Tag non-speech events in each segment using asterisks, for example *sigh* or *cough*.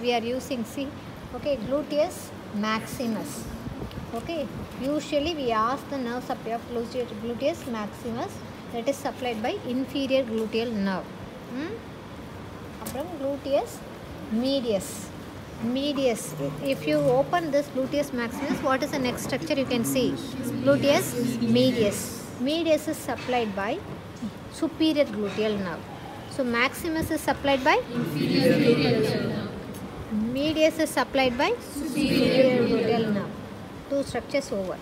we are using see okay gluteus maximus okay. Usually we ask the nerve supply of gluteus maximus that is supplied by inferior gluteal nerve hmm? from gluteus medius medius if you open this gluteus maximus what is the next structure you can see? Gluteus medius medius is supplied by superior gluteal nerve. So maximus is supplied by inferior gluteal nerve. medius is supplied by superior gluteal nerve two structures over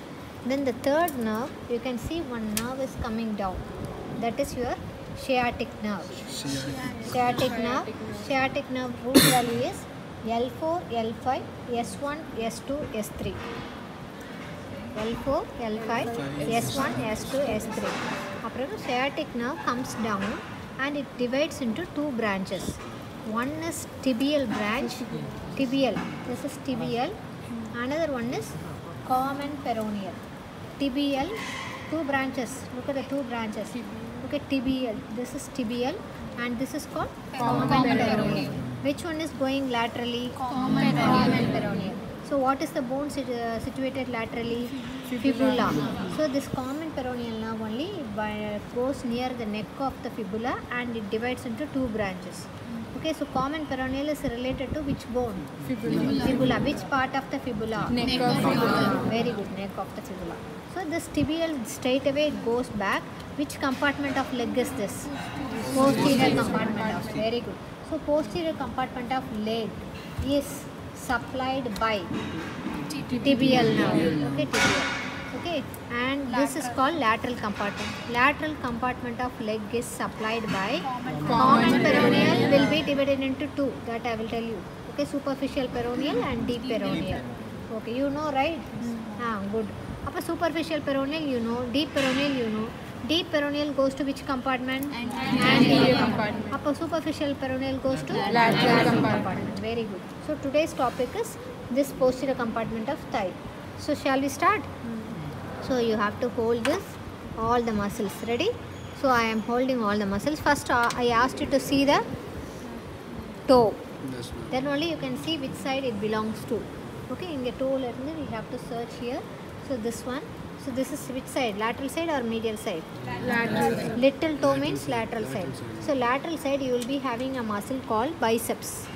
then the third nerve you can see one nerve is coming down that is your sciatic nerve sciatic nerve sciatic nerve root value is L4 L5 S1 S2 S3 L4 L5 S1 S2 S3 அப்புறம் sciatic nerve comes down and it divides into two branches one is tibial branch. Tibial. This is tibial. Another one is common peroneal. Tibial two branches. Look at the two branches. Okay tibial. This is tibial and this is called common, peroneal. which one is going laterally? Common common peroneal. so what is the bone uh, situated laterally? Fibula. So this common peroneal nerve only by- goes near the neck of the fibula and it divides into two branches okay so common peroneal is related to which bone? Fibula. Fibula. which part of the fibula? Neck of fibula. very good neck of the fibula. So this tibial straight away it goes back. Which compartment of leg is this? Posterior compartment of. Very good. So posterior compartment of leg is supplied by tibial nerve okay tibial okay and lateral. this is called lateral compartment. Lateral compartment of leg is supplied by common, common peroneal will be divided into two that i will tell you. Okay superficial peroneal and deep peroneal okay you know right? Mm. ah good. Appa superficial peroneal you know. Deep peroneal you know. Deep peroneal goes to which compartment? Anterior compartment. appa superficial peroneal goes to lateral, compartment. compartment. Very good. So today's topic is this posterior compartment of thigh. So shall we start? Mm. So you have to hold this, all the muscles. Ready? So I am holding all the muscles. First uh, I asked you to see the toe. Yes, then only you can see which side it belongs to. Okay, in the toe we have to search here. So this one. So this is which side? Lateral side or medial side? Lateral. lateral. Little toe means lateral side. lateral side. So lateral side you will be having a muscle called biceps.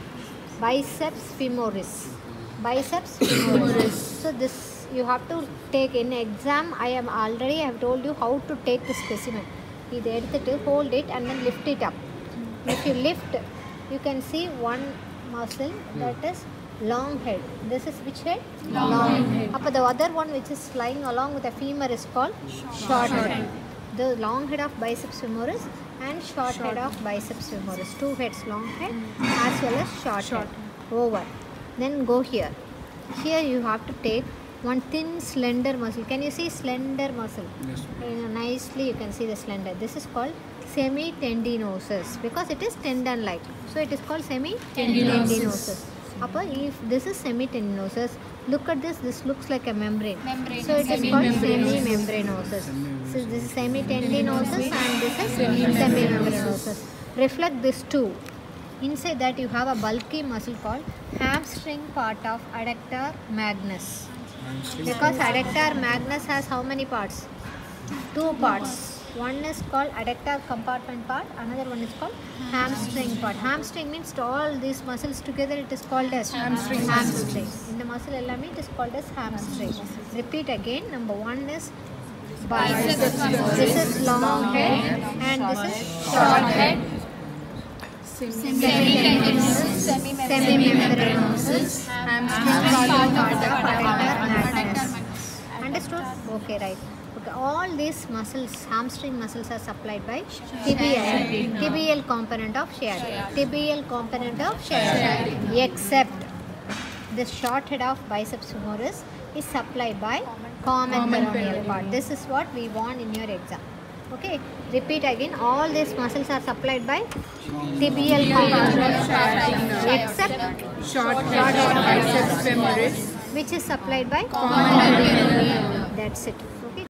Biceps femoris. Mm-hmm. Biceps *coughs* femoris. so this you have to take in exam i am already i have told you how to take the specimen இது எடுத்துட்டு hold it and then lift it up if you lift you can see one muscle that is long head this is which head Long head. அப்போ the other one which is lying along with the femur is called short head the long head of biceps femoris and short head of biceps femoris two heads long head as well as short, head over then go here here you have to take one thin slender muscle. Can you see slender muscle? Yes. Uh, nicely you can see the slender. This is called semi tendinosus because it is tendon like so it is called semi tendinosus. Upper if this is semi tendinosus look at this. This looks like a membrane, membrane. so it is called semi semimembranosus. So this is semitendinosus and this is semimembranosus. Reflect this too. Inside that you have a bulky muscle called hamstring part of adductor magnus. Because adductor magnus has how many parts? Two parts. One is called adductor compartment part, another one is called hamstring part. Hamstring means all these muscles together it is called as hamstring. hamstring. In the muscle element it is called as hamstring. Repeat again. Number one is biceps. This is long head and this is short head. Semimembranosus. Semimembranosus. Hamstring part of adductor. Okay, right. Okay, all these muscles, hamstring muscles are supplied by tibial, tibial component of sciatic, tibial component of sciatic, except the short head of biceps femoris is supplied by common Common peroneal peroneal. part. This is what we want in your exam. Okay, repeat again. All these muscles are supplied by tibial component, except Short head of biceps femoris. which is supplied by Common peroneal. That's it